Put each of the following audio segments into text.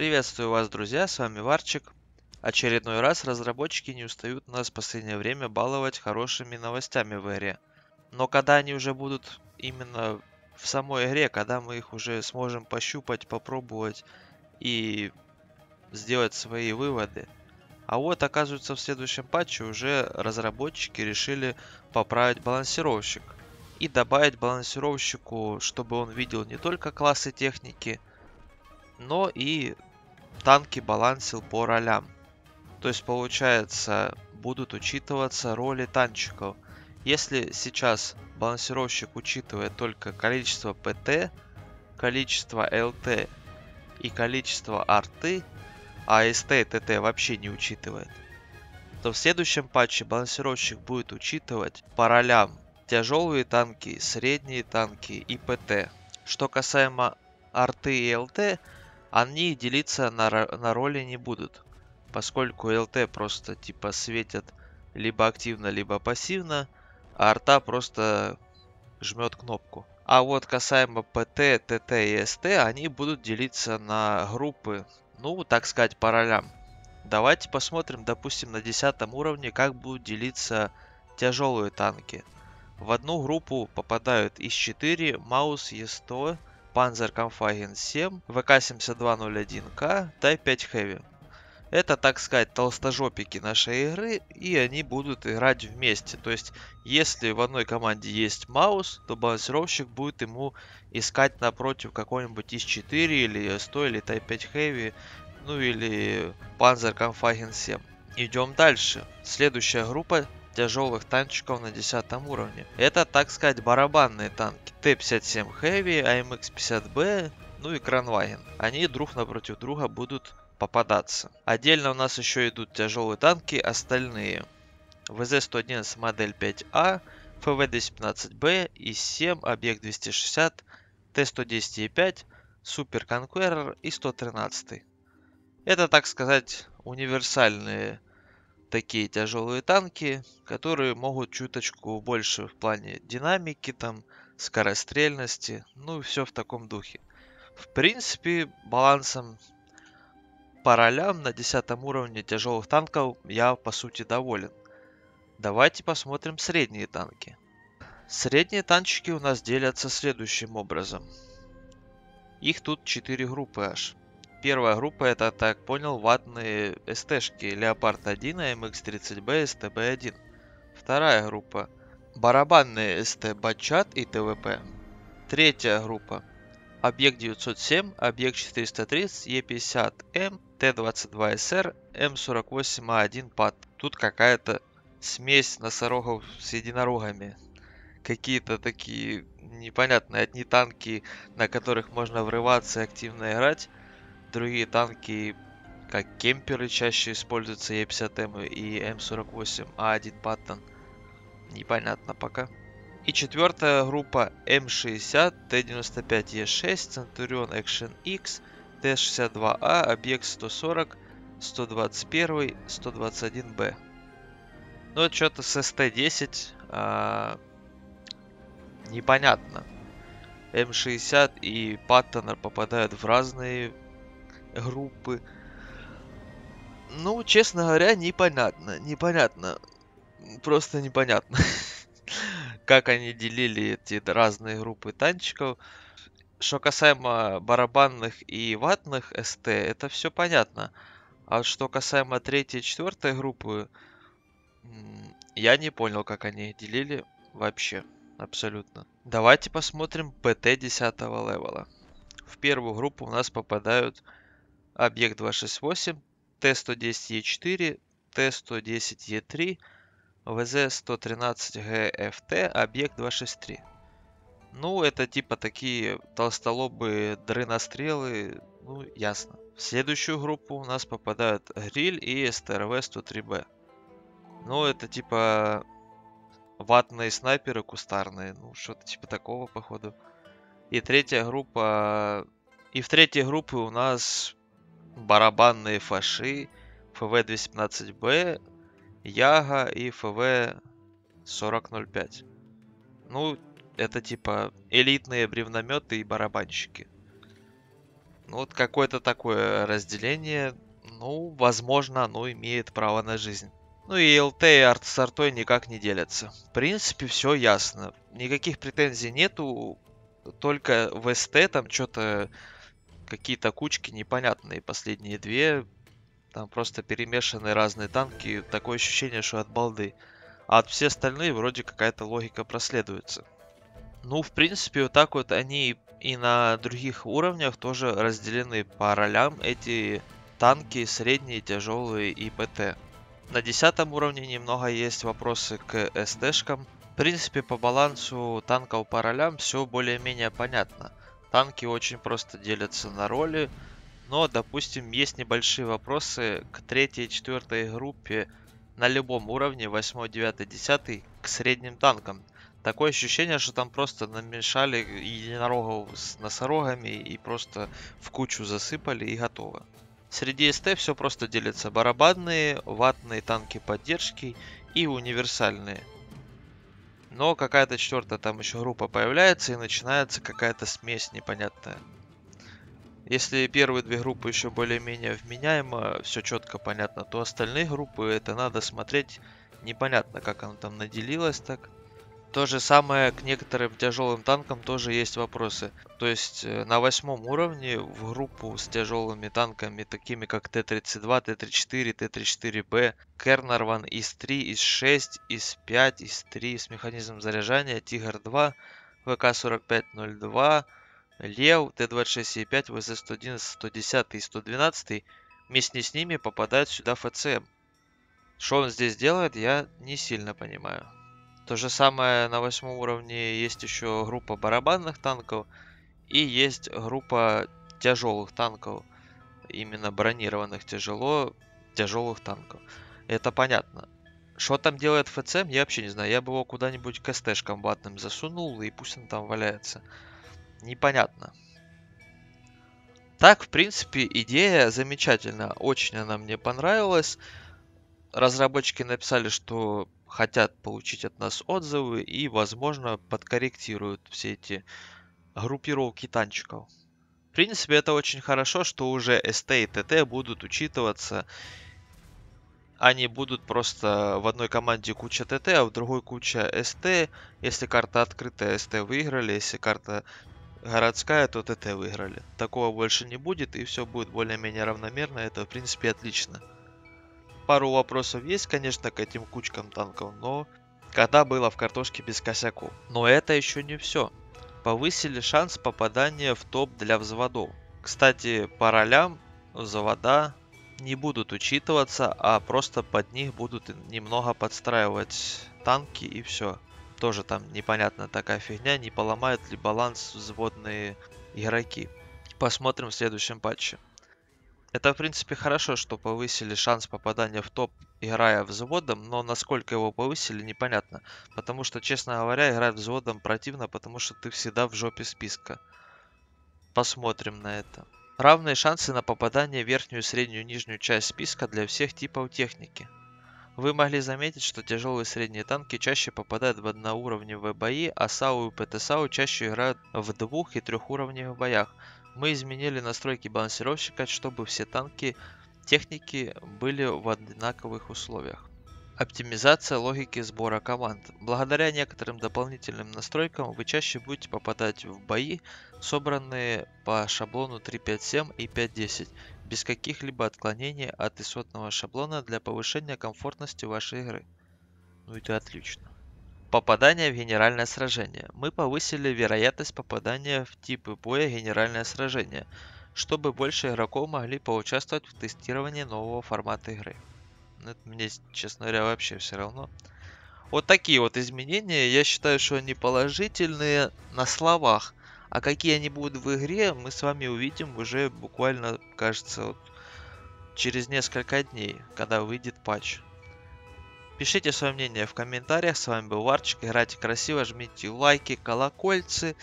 Приветствую вас, друзья, с вами Варчик. Очередной раз разработчики не устают нас в последнее время баловать хорошими новостями в игре. Но когда они уже будут именно в самой игре, когда мы их уже сможем пощупать, попробовать и сделать свои выводы. А вот, оказывается, в следующем патче уже разработчики решили поправить балансировщик. И добавить балансировщику, чтобы он видел не только классы техники, но и танки балансил по ролям. То есть, получается, будут учитываться роли танчиков. Если сейчас балансировщик учитывает только количество ПТ, количество ЛТ и количество арты, а СТ и ТТ вообще не учитывает, то в следующем патче балансировщик будет учитывать по ролям тяжелые танки, средние танки и ПТ. Что касаемо арты и ЛТ, они делиться на, на роли не будут, поскольку ЛТ просто типа светят либо активно, либо пассивно, а арта просто жмет кнопку. А вот касаемо ПТ, ТТ и СТ, они будут делиться на группы, ну, так сказать, по ролям. Давайте посмотрим, допустим, на 10 уровне, как будут делиться тяжелые танки. В одну группу попадают ИС-4, Маус, Е100, Panzerkampfwagen 7, ВК-7201К, Type 5 Heavy. Это, так сказать, толстожопики нашей игры, и они будут играть вместе. То есть, если в одной команде есть маус, то балансировщик будет ему искать напротив какой-нибудь ИС-4 или 100 или Type 5 Heavy, ну или Panzer Kampfwagen 7. Идем дальше. Следующая группа тяжелых танчиков на 10 уровне. Это, так сказать, барабанные танки. Т-57 Heavy, АМХ-50Б, ну и Кранваген. Они друг напротив друга будут попадаться. Отдельно у нас еще идут тяжелые танки, остальные. ВЗ-111 модель 5А, ФВ-215Б, ИС-7, Объект 260, Т-110Е5, Super Conqueror и 113. Это, так сказать, универсальные такие тяжелые танки, которые могут чуточку больше в плане динамики, там, скорострельности, ну и все в таком духе. В принципе, балансом по ролям на 10 уровне тяжелых танков я по сути доволен. Давайте посмотрим средние танки. Средние танчики у нас делятся следующим образом. Их тут 4 группы аж. Первая группа это, так понял, ватные СТшки Леопард 1, АМХ-30Б, СТБ-1. Вторая группа барабанные СТ Бачат и ТВП. Третья группа Объект 907, Объект 430, Е50М, Т-22СР, М48А1 Паттон. Тут какая-то смесь носорогов с единорогами. Какие-то такие непонятные одни танки, на которых можно врываться и активно играть, Другие танки, как кемперы, чаще используются Е50М и М48А1 Паттон. Непонятно пока. И четвертая группа М60, Т95Е6, Центурион Action X, Т62А, Объект 140, 121, 121Б. Ну, это что-то с СТ-10 а, непонятно. М60 и Паттонер попадают в разные группы. Ну, честно говоря, непонятно. Непонятно. Просто непонятно. Как они делили эти разные группы танчиков. Что касаемо барабанных и ватных СТ, это все понятно. А что касаемо третьей и четвертой группы, я не понял, как они их делили вообще. Абсолютно. Давайте посмотрим ПТ 10 левела. В первую группу у нас попадают объект 268, Т110Е4, Т110Е3, ВЗ-113ГФТ, объект 263. Ну, это типа такие толстолобые дрынострелы, ну, ясно. В следующую группу у нас попадают Гриль и СТРВ-103Б. Ну, это типа ватные снайперы кустарные, ну, что-то типа такого, походу. И третья группа... И в третьей группе у нас барабанные фаши, ФВ-215Б, Яга и ФВ-4005. Ну, это типа элитные бревнометы и барабанщики. Ну, вот какое-то такое разделение, ну, возможно, оно имеет право на жизнь. Ну и ЛТ и арт с артой никак не делятся. В принципе, все ясно. Никаких претензий нету, только в СТ там что-то какие-то кучки непонятные. Последние две, там просто перемешаны разные танки. Такое ощущение, что от балды. А от все остальные вроде какая-то логика проследуется. Ну, в принципе, вот так вот они и на других уровнях тоже разделены по ролям эти танки, средние, тяжелые и ПТ. На десятом уровне немного есть вопросы к СТшкам. В принципе, по балансу танков по ролям все более-менее понятно. Танки очень просто делятся на роли, но, допустим, есть небольшие вопросы к третьей и четвертой группе на любом уровне, 8, 9, 10, к средним танкам. Такое ощущение, что там просто намешали единорогов с носорогами и просто в кучу засыпали и готово. Среди СТ все просто делится барабанные, ватные танки поддержки и универсальные. Но какая-то четвертая там еще группа появляется и начинается какая-то смесь непонятная. Если первые две группы еще более-менее вменяемо, все четко понятно, то остальные группы это надо смотреть непонятно, как оно там наделилось так. То же самое к некоторым тяжелым танкам тоже есть вопросы. То есть э, на восьмом уровне в группу с тяжелыми танками, такими как Т-32, Т-34, Т-34Б, Кернарвон ИС-3, ИС-6, ИС-5, ИС-3 с механизмом заряжания, Тигр-2, ВК-4502, Лев, Т-26Е5, ВЗ-111, 110 и 112 вместе с ними попадают сюда ФЦМ. Что он здесь делает, я не сильно понимаю. То же самое на восьмом уровне есть еще группа барабанных танков и есть группа тяжелых танков, именно бронированных тяжело, тяжелых танков. Это понятно. Что там делает ФЦМ, я вообще не знаю. Я бы его куда-нибудь к СТшкам ватным засунул, и пусть он там валяется. Непонятно. Так, в принципе, идея замечательная. Очень она мне понравилась. Разработчики написали, что хотят получить от нас отзывы и, возможно, подкорректируют все эти группировки танчиков. В принципе, это очень хорошо, что уже СТ и ТТ будут учитываться. Они будут просто в одной команде куча ТТ, а в другой куча СТ. Если карта открытая, СТ выиграли. Если карта городская, то ТТ выиграли. Такого больше не будет, и все будет более-менее равномерно. Это, в принципе, отлично пару вопросов есть, конечно, к этим кучкам танков, но когда было в картошке без косяков. Но это еще не все. Повысили шанс попадания в топ для взводов. Кстати, по ролям завода не будут учитываться, а просто под них будут немного подстраивать танки и все. Тоже там непонятно такая фигня, не поломают ли баланс взводные игроки. Посмотрим в следующем патче. Это, в принципе, хорошо, что повысили шанс попадания в топ, играя взводом, но насколько его повысили, непонятно. Потому что, честно говоря, играть взводом противно, потому что ты всегда в жопе списка. Посмотрим на это. Равные шансы на попадание в верхнюю, среднюю, нижнюю часть списка для всех типов техники. Вы могли заметить, что тяжелые средние танки чаще попадают в одноуровневые бои, а САУ и ПТСАУ чаще играют в двух- и трехуровневых боях. Мы изменили настройки балансировщика, чтобы все танки техники были в одинаковых условиях. Оптимизация логики сбора команд. Благодаря некоторым дополнительным настройкам вы чаще будете попадать в бои, собранные по шаблону 3.5.7 и 5.10, без каких-либо отклонений от исходного шаблона для повышения комфортности вашей игры. Ну это отлично. Попадание в генеральное сражение. Мы повысили вероятность попадания в типы боя генеральное сражение, чтобы больше игроков могли поучаствовать в тестировании нового формата игры. Ну, это мне, честно говоря, вообще все равно. Вот такие вот изменения, я считаю, что они положительные на словах. А какие они будут в игре, мы с вами увидим уже буквально, кажется, вот через несколько дней, когда выйдет патч. Пишите свое мнение в комментариях. С вами был Варчик. Играйте красиво, жмите лайки, колокольцы.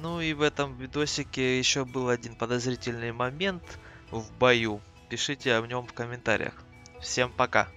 Ну и в этом видосике еще был один подозрительный момент в бою. Пишите о нем в комментариях. Всем пока.